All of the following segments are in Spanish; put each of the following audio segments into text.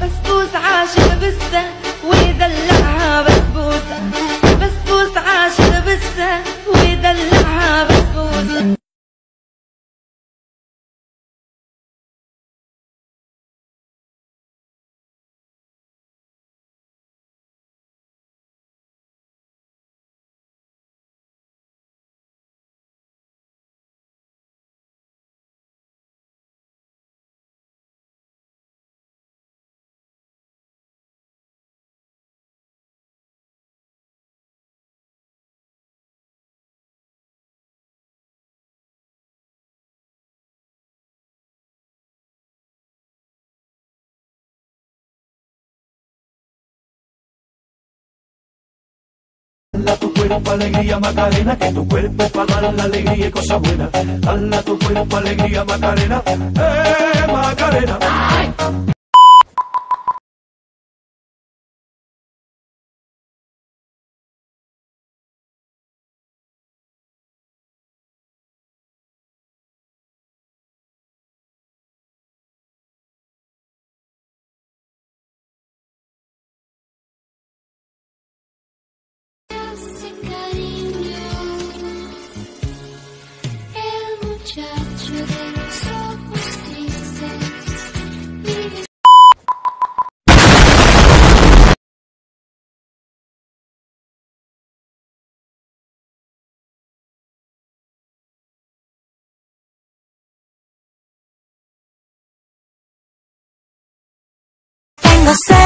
بسبوس عاشق بسه ويدلعها بسبوسة. بسبوس عاشق بسه. Dala tu cuerpo alegría Macarena, que tu cuerpo para dar la alegría y cosas buenas. Dala tu cuerpo alegría Macarena, eh Macarena.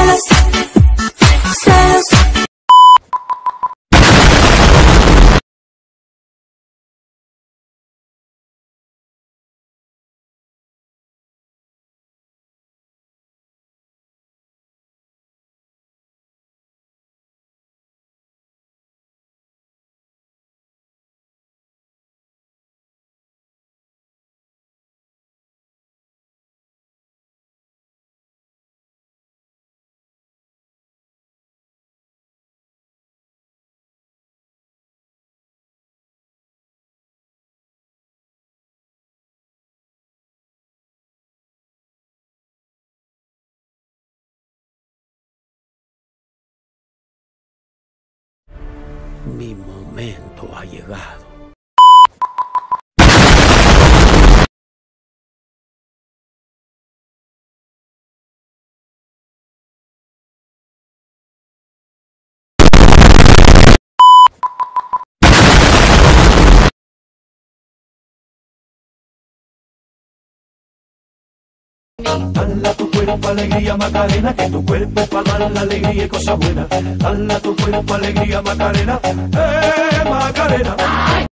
las Mi momento ha llegado. Cuerpo alegría Macarena, que tu cuerpo para dar la alegría y cosas buenas. Dala tu cuerpo alegría Macarena, eh Macarena.